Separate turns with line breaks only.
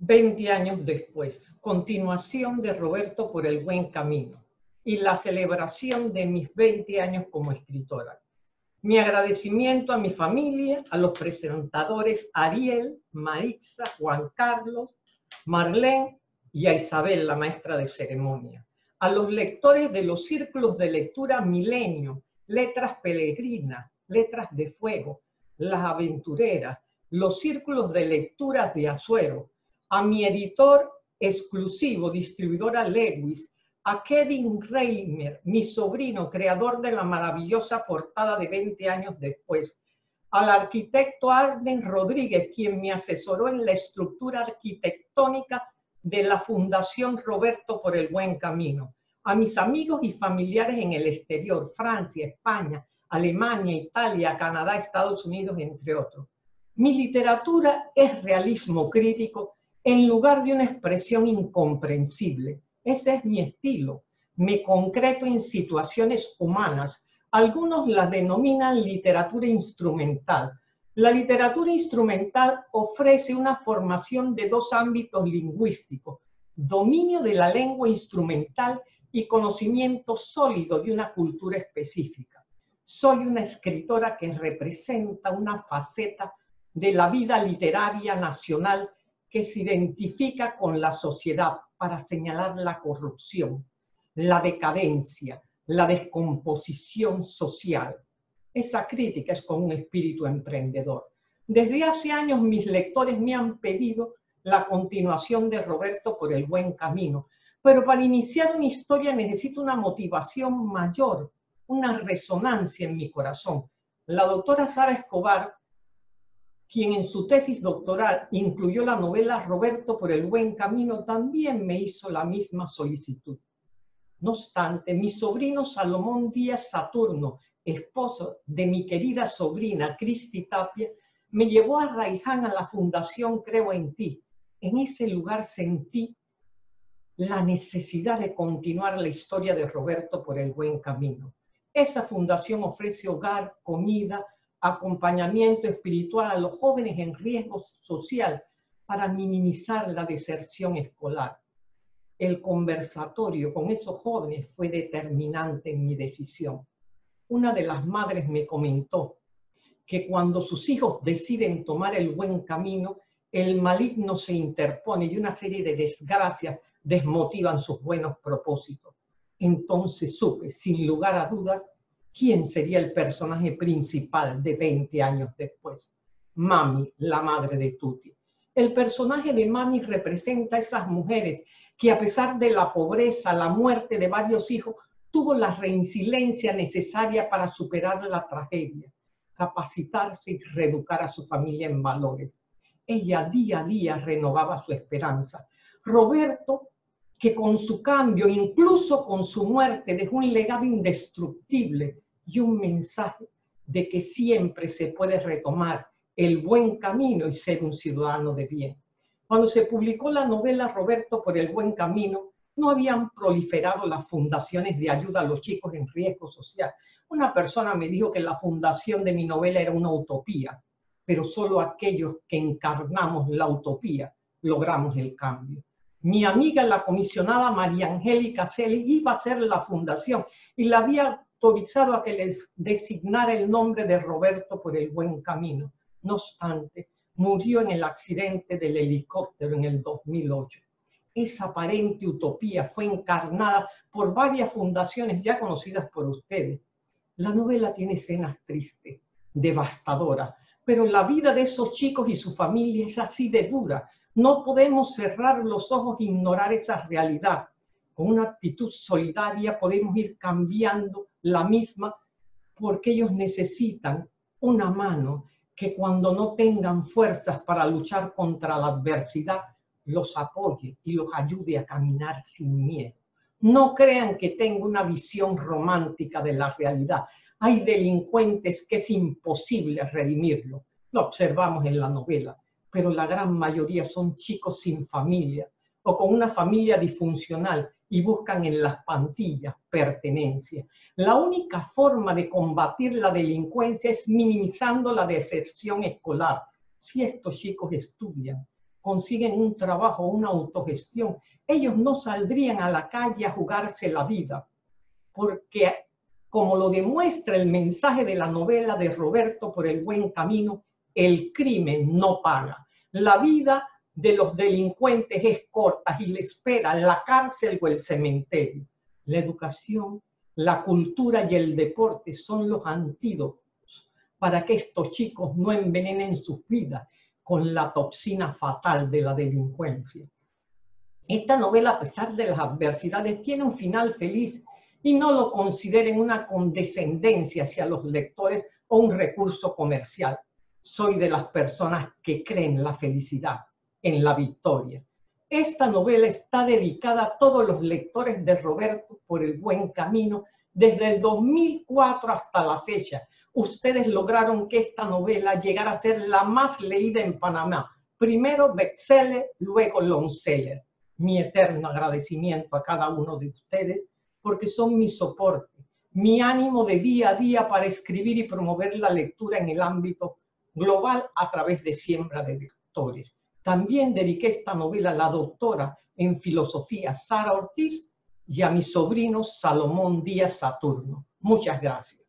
20 años después, continuación de Roberto por el buen camino y la celebración de mis 20 años como escritora. Mi agradecimiento a mi familia, a los presentadores Ariel, Marixa, Juan Carlos, Marlene y a Isabel, la maestra de ceremonia. A los lectores de los círculos de lectura Milenio, Letras Peregrinas, Letras de Fuego, Las Aventureras, los círculos de lecturas de Azuero, a mi editor exclusivo, distribuidora Lewis, a Kevin Reimer, mi sobrino, creador de la maravillosa portada de 20 años después, al arquitecto Arden Rodríguez, quien me asesoró en la estructura arquitectónica de la Fundación Roberto por el Buen Camino, a mis amigos y familiares en el exterior, Francia, España, Alemania, Italia, Canadá, Estados Unidos, entre otros. Mi literatura es realismo crítico en lugar de una expresión incomprensible. Ese es mi estilo. Me concreto en situaciones humanas. Algunos la denominan literatura instrumental. La literatura instrumental ofrece una formación de dos ámbitos lingüísticos, dominio de la lengua instrumental y conocimiento sólido de una cultura específica. Soy una escritora que representa una faceta de la vida literaria nacional que se identifica con la sociedad para señalar la corrupción, la decadencia, la descomposición social. Esa crítica es con un espíritu emprendedor. Desde hace años mis lectores me han pedido la continuación de Roberto por el buen camino, pero para iniciar una historia necesito una motivación mayor, una resonancia en mi corazón. La doctora Sara Escobar quien en su tesis doctoral incluyó la novela Roberto por el buen camino, también me hizo la misma solicitud. No obstante, mi sobrino Salomón Díaz Saturno, esposo de mi querida sobrina Cristi Tapia, me llevó a Raiján a la Fundación Creo en Ti. En ese lugar sentí la necesidad de continuar la historia de Roberto por el buen camino. Esa fundación ofrece hogar, comida, acompañamiento espiritual a los jóvenes en riesgo social para minimizar la deserción escolar. El conversatorio con esos jóvenes fue determinante en mi decisión. Una de las madres me comentó que cuando sus hijos deciden tomar el buen camino, el maligno se interpone y una serie de desgracias desmotivan sus buenos propósitos. Entonces supe, sin lugar a dudas, ¿quién sería el personaje principal de 20 años después? Mami, la madre de Tuti. El personaje de Mami representa a esas mujeres que a pesar de la pobreza, la muerte de varios hijos, tuvo la reincidencia necesaria para superar la tragedia, capacitarse y reeducar a su familia en valores. Ella día a día renovaba su esperanza. Roberto, que con su cambio, incluso con su muerte, dejó un legado indestructible y un mensaje de que siempre se puede retomar el buen camino y ser un ciudadano de bien. Cuando se publicó la novela Roberto por el buen camino, no habían proliferado las fundaciones de ayuda a los chicos en riesgo social. Una persona me dijo que la fundación de mi novela era una utopía, pero solo aquellos que encarnamos la utopía logramos el cambio. Mi amiga, la comisionada María Angélica Celi, iba a hacer la fundación y la había autorizado a que les designara el nombre de Roberto por el buen camino. No obstante, murió en el accidente del helicóptero en el 2008. Esa aparente utopía fue encarnada por varias fundaciones ya conocidas por ustedes. La novela tiene escenas tristes, devastadoras, pero la vida de esos chicos y su familia es así de dura. No podemos cerrar los ojos e ignorar esa realidad. Con una actitud solidaria podemos ir cambiando la misma porque ellos necesitan una mano que cuando no tengan fuerzas para luchar contra la adversidad, los apoye y los ayude a caminar sin miedo. No crean que tengo una visión romántica de la realidad. Hay delincuentes que es imposible redimirlo. Lo observamos en la novela, pero la gran mayoría son chicos sin familia o con una familia disfuncional y buscan en las pantillas pertenencia. La única forma de combatir la delincuencia es minimizando la deserción escolar. Si estos chicos estudian, consiguen un trabajo, una autogestión, ellos no saldrían a la calle a jugarse la vida, porque como lo demuestra el mensaje de la novela de Roberto por el buen camino, el crimen no paga. La vida de los delincuentes es corta y le espera la cárcel o el cementerio. La educación, la cultura y el deporte son los antídotos para que estos chicos no envenenen sus vidas con la toxina fatal de la delincuencia. Esta novela, a pesar de las adversidades, tiene un final feliz y no lo consideren una condescendencia hacia los lectores o un recurso comercial. Soy de las personas que creen la felicidad, en la victoria. Esta novela está dedicada a todos los lectores de Roberto por el buen camino desde el 2004 hasta la fecha. Ustedes lograron que esta novela llegara a ser la más leída en Panamá. Primero bestseller, luego longseller. Mi eterno agradecimiento a cada uno de ustedes porque son mi soporte, mi ánimo de día a día para escribir y promover la lectura en el ámbito global a través de Siembra de Lectores. También dediqué esta novela a la doctora en filosofía Sara Ortiz y a mi sobrino Salomón Díaz Saturno. Muchas gracias.